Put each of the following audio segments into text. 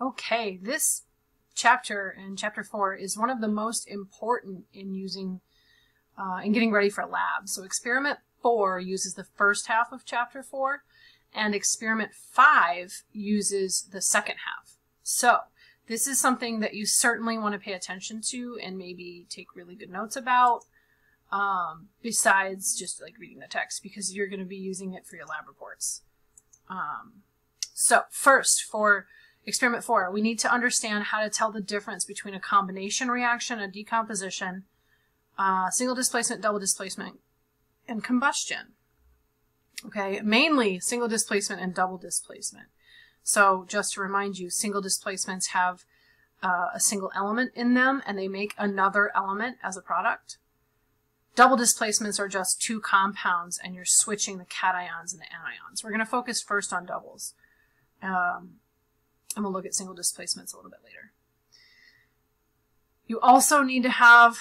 Okay, this chapter in chapter four is one of the most important in using uh, in getting ready for lab. So experiment four uses the first half of chapter four, and experiment five uses the second half. So this is something that you certainly want to pay attention to and maybe take really good notes about. Um, besides just like reading the text because you're going to be using it for your lab reports. Um, so first for Experiment four, we need to understand how to tell the difference between a combination reaction, a decomposition, uh, single displacement, double displacement, and combustion. Okay, mainly single displacement and double displacement. So just to remind you, single displacements have uh, a single element in them and they make another element as a product. Double displacements are just two compounds and you're switching the cations and the anions. We're going to focus first on doubles. Um, and we'll look at single displacements a little bit later. You also need to have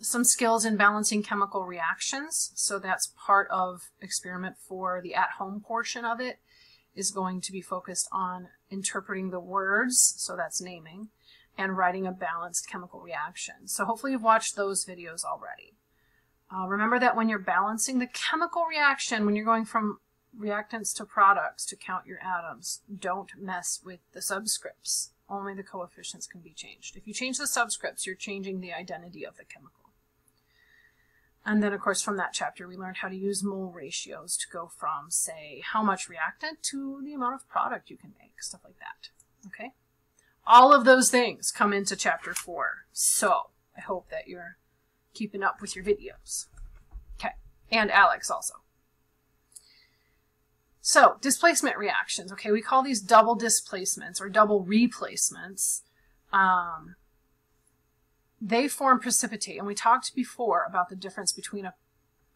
some skills in balancing chemical reactions. So that's part of experiment for the at-home portion of it is going to be focused on interpreting the words, so that's naming, and writing a balanced chemical reaction. So hopefully you've watched those videos already. Uh, remember that when you're balancing the chemical reaction, when you're going from reactants to products to count your atoms. Don't mess with the subscripts. Only the coefficients can be changed. If you change the subscripts, you're changing the identity of the chemical. And then, of course, from that chapter, we learned how to use mole ratios to go from, say, how much reactant to the amount of product you can make, stuff like that. Okay? All of those things come into chapter four. So I hope that you're keeping up with your videos. Okay. And Alex also. So displacement reactions, okay, we call these double displacements or double replacements. Um, they form precipitate, and we talked before about the difference between a,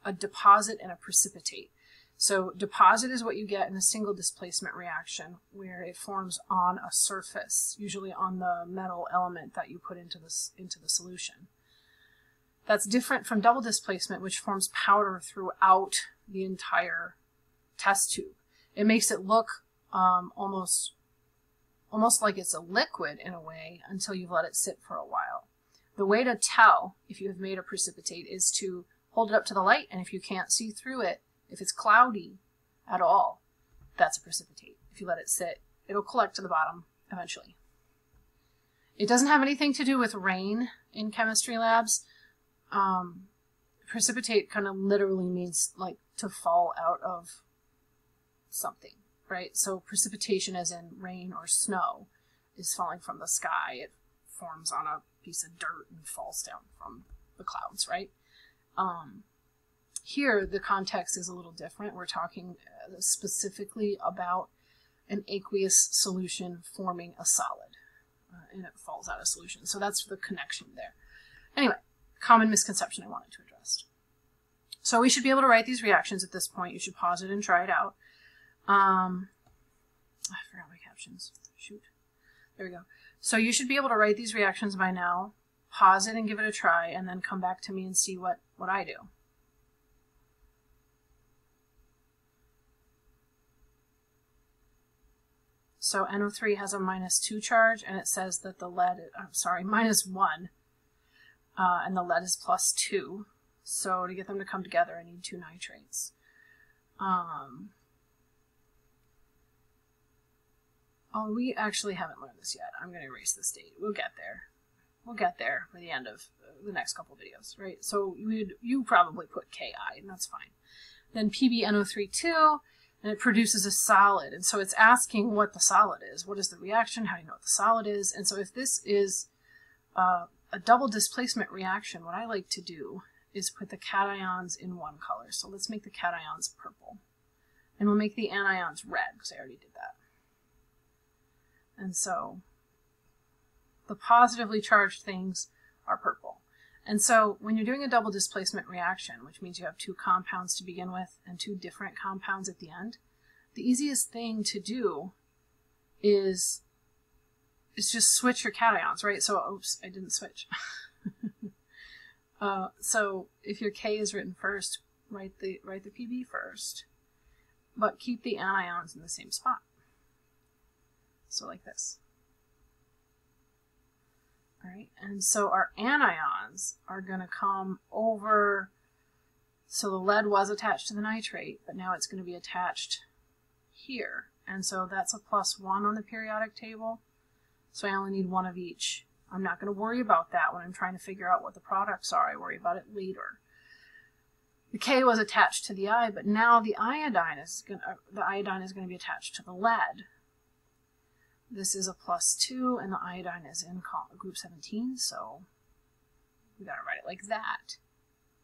a deposit and a precipitate. So deposit is what you get in a single displacement reaction where it forms on a surface, usually on the metal element that you put into this into the solution. That's different from double displacement, which forms powder throughout the entire test tube. It makes it look um, almost almost like it's a liquid in a way until you've let it sit for a while. The way to tell if you have made a precipitate is to hold it up to the light, and if you can't see through it, if it's cloudy at all, that's a precipitate. If you let it sit, it'll collect to the bottom eventually. It doesn't have anything to do with rain in chemistry labs. Um, precipitate kind of literally means like to fall out of something, right? So precipitation, as in rain or snow, is falling from the sky. It forms on a piece of dirt and falls down from the clouds, right? Um, here, the context is a little different. We're talking uh, specifically about an aqueous solution forming a solid, uh, and it falls out of solution. So that's the connection there. Anyway, common misconception I wanted to address. So we should be able to write these reactions at this point. You should pause it and try it out. Um, I forgot my captions. Shoot. There we go. So you should be able to write these reactions by now, pause it and give it a try, and then come back to me and see what, what I do. So NO3 has a minus 2 charge, and it says that the lead, I'm sorry, minus 1, uh, and the lead is plus 2. So to get them to come together, I need two nitrates. Um, Oh, we actually haven't learned this yet. I'm going to erase this date. We'll get there. We'll get there by the end of the next couple videos, right? So you'd, you probably put Ki, and that's fine. Then PbNO3 and it produces a solid. And so it's asking what the solid is. What is the reaction? How do you know what the solid is? And so if this is uh, a double displacement reaction, what I like to do is put the cations in one color. So let's make the cations purple. And we'll make the anions red, because I already did that. And so the positively charged things are purple. And so when you're doing a double displacement reaction, which means you have two compounds to begin with and two different compounds at the end, the easiest thing to do is is just switch your cations, right? So, oops, I didn't switch. uh, so if your K is written first, write the write the PB first, but keep the anions in the same spot. So like this. All right, And so our anions are going to come over, so the lead was attached to the nitrate, but now it's going to be attached here. And so that's a plus one on the periodic table. So I only need one of each. I'm not going to worry about that when I'm trying to figure out what the products are. I worry about it later. The K was attached to the I, but now the iodine is going to, the iodine is going to be attached to the lead. This is a plus 2, and the iodine is in group 17, so we got to write it like that.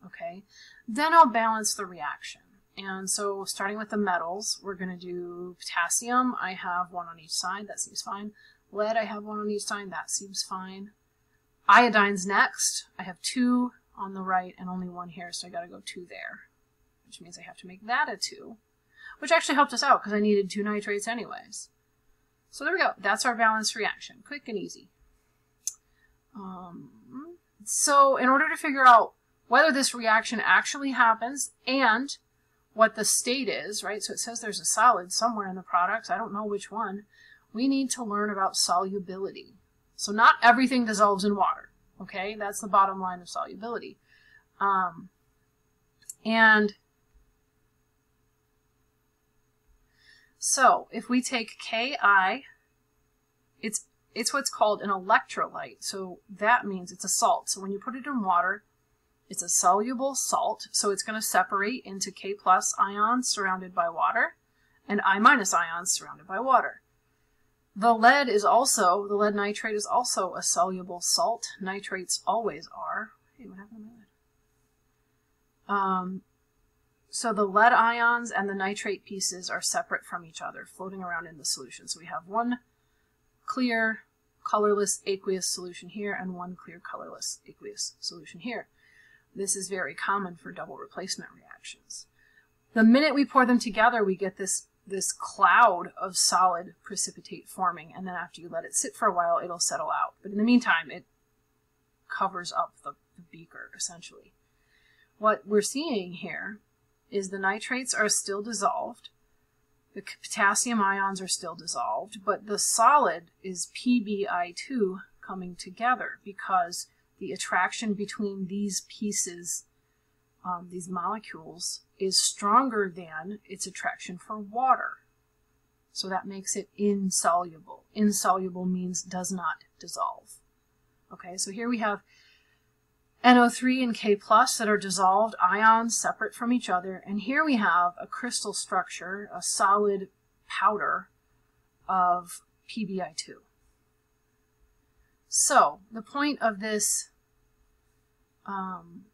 Okay, then I'll balance the reaction. And so starting with the metals, we're to do potassium. I have one on each side. That seems fine. Lead, I have one on each side. That seems fine. Iodine's next. I have two on the right and only one here, so I got to go two there, which means I have to make that a 2, which actually helped us out because I needed two nitrates anyways. So there we go. That's our balanced reaction. Quick and easy. Um, so in order to figure out whether this reaction actually happens and what the state is, right? So it says there's a solid somewhere in the products. I don't know which one. We need to learn about solubility. So not everything dissolves in water. Okay, that's the bottom line of solubility. Um, and So if we take Ki, it's it's what's called an electrolyte. So that means it's a salt. So when you put it in water, it's a soluble salt. So it's going to separate into K plus ions surrounded by water and I minus ions surrounded by water. The lead is also, the lead nitrate is also a soluble salt. Nitrates always are. Hey, what happened to my lead? Um, so the lead ions and the nitrate pieces are separate from each other, floating around in the solution. So we have one clear, colorless aqueous solution here and one clear, colorless aqueous solution here. This is very common for double replacement reactions. The minute we pour them together, we get this, this cloud of solid precipitate forming, and then after you let it sit for a while, it'll settle out. But in the meantime, it covers up the, the beaker, essentially. What we're seeing here is the nitrates are still dissolved, the potassium ions are still dissolved, but the solid is PbI2 coming together because the attraction between these pieces, um, these molecules, is stronger than its attraction for water. So that makes it insoluble. Insoluble means does not dissolve. Okay, so here we have NO3 and K plus that are dissolved ions separate from each other. And here we have a crystal structure, a solid powder of PbI2. So the point of this um,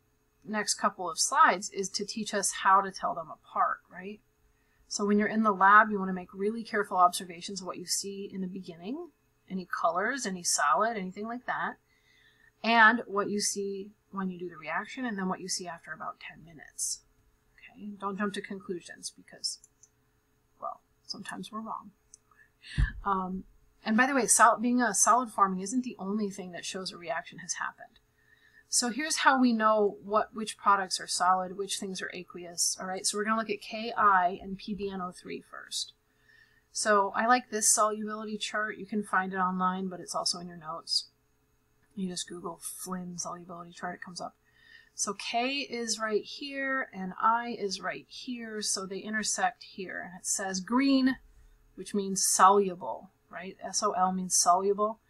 next couple of slides is to teach us how to tell them apart, right? So when you're in the lab, you want to make really careful observations of what you see in the beginning, any colors, any solid, anything like that and what you see when you do the reaction, and then what you see after about 10 minutes. Okay, don't jump to conclusions because, well, sometimes we're wrong. Um, and by the way, being a solid forming isn't the only thing that shows a reaction has happened. So here's how we know what which products are solid, which things are aqueous. All right, so we're going to look at Ki and PbNO3 first. So I like this solubility chart. You can find it online, but it's also in your notes. You just Google Flinn solubility chart, it comes up. So K is right here and I is right here, so they intersect here. And it says green, which means soluble, right? SOL means soluble.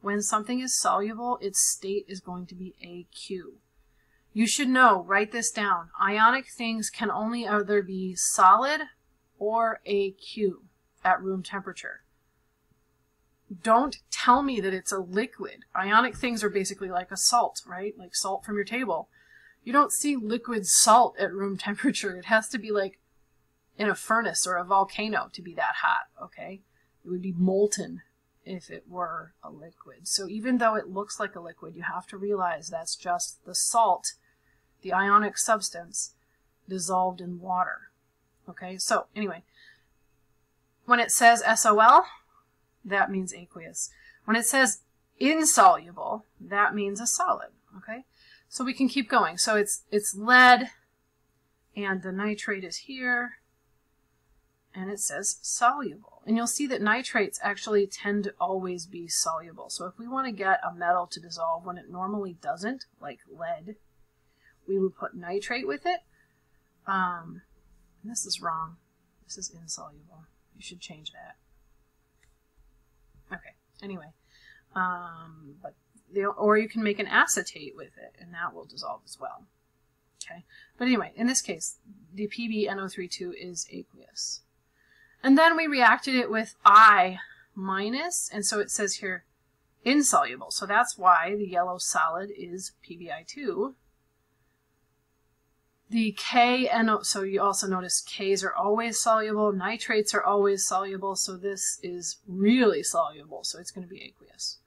When something is soluble, its state is going to be AQ. You should know, write this down. Ionic things can only either be solid or AQ at room temperature don't tell me that it's a liquid. Ionic things are basically like a salt, right? Like salt from your table. You don't see liquid salt at room temperature. It has to be like in a furnace or a volcano to be that hot, okay? It would be molten if it were a liquid. So even though it looks like a liquid, you have to realize that's just the salt, the ionic substance, dissolved in water. Okay, so anyway, when it says SOL, that means aqueous. When it says insoluble, that means a solid, okay? So we can keep going. So it's, it's lead, and the nitrate is here, and it says soluble. And you'll see that nitrates actually tend to always be soluble. So if we want to get a metal to dissolve when it normally doesn't, like lead, we would put nitrate with it. Um, this is wrong. This is insoluble. You should change that. Anyway. Um, but the, or you can make an acetate with it, and that will dissolve as well. Okay, but anyway, in this case, the PbNO32 is aqueous. And then we reacted it with I minus, and so it says here insoluble. So that's why the yellow solid is PbI2. The K and so you also notice Ks are always soluble, nitrates are always soluble, so this is really soluble, so it's going to be aqueous.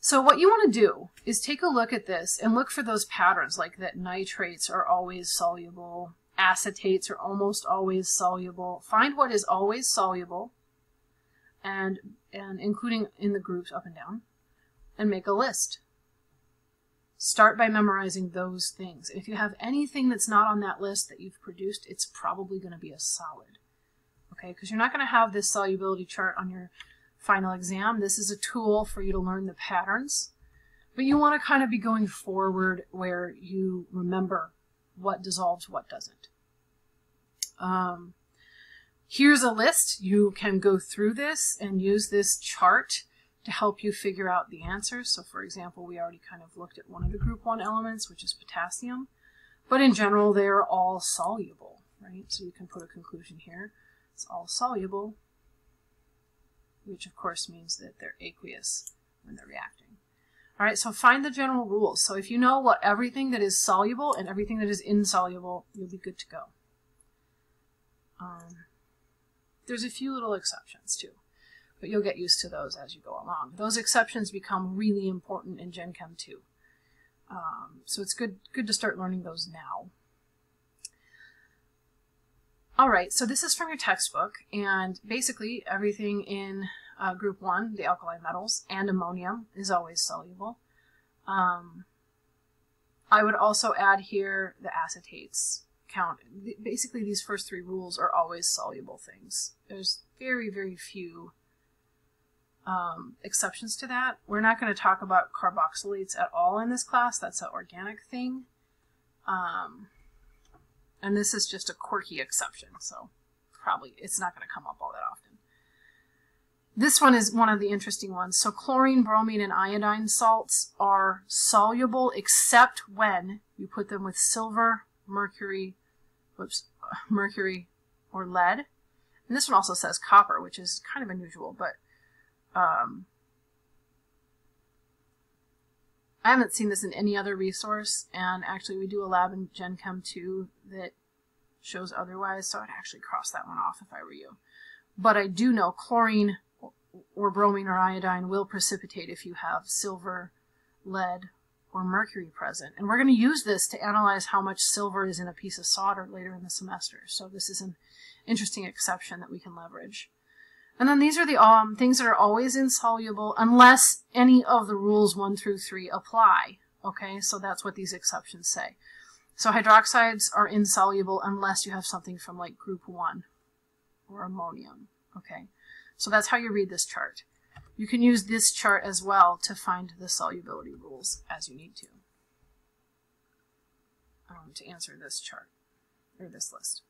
So what you want to do is take a look at this and look for those patterns like that nitrates are always soluble, acetates are almost always soluble. Find what is always soluble and, and including in the groups up and down and make a list. Start by memorizing those things. If you have anything that's not on that list that you've produced, it's probably going to be a solid. Okay, because you're not going to have this solubility chart on your final exam. This is a tool for you to learn the patterns, but you want to kind of be going forward where you remember what dissolves, what doesn't. Um, here's a list. You can go through this and use this chart to help you figure out the answers. So for example, we already kind of looked at one of the group one elements, which is potassium, but in general, they're all soluble, right? So you can put a conclusion here. It's all soluble which of course means that they're aqueous when they're reacting. All right, so find the general rules. So if you know what everything that is soluble and everything that is insoluble, you'll be good to go. Um, there's a few little exceptions too, but you'll get used to those as you go along. Those exceptions become really important in Gen Chem 2. Um, so it's good, good to start learning those now. All right, so this is from your textbook, and basically everything in uh, group one, the alkali metals, and ammonium is always soluble. Um, I would also add here the acetates count. Basically, these first three rules are always soluble things. There's very, very few um, exceptions to that. We're not going to talk about carboxylates at all in this class. That's an organic thing. Um, and this is just a quirky exception, so probably it's not going to come up all that often. This one is one of the interesting ones. So chlorine, bromine, and iodine salts are soluble except when you put them with silver, mercury, whoops, mercury or lead. And this one also says copper, which is kind of unusual, but um, I haven't seen this in any other resource, and actually we do a lab in Gen Chem 2 that shows otherwise, so I'd actually cross that one off if I were you. But I do know chlorine or bromine or iodine will precipitate if you have silver, lead, or mercury present. And we're going to use this to analyze how much silver is in a piece of solder later in the semester. So this is an interesting exception that we can leverage. And then these are the um, things that are always insoluble unless any of the rules 1 through 3 apply. Okay, so that's what these exceptions say. So hydroxides are insoluble unless you have something from like group 1 or ammonium. Okay, so that's how you read this chart. You can use this chart as well to find the solubility rules as you need to um, to answer this chart or this list.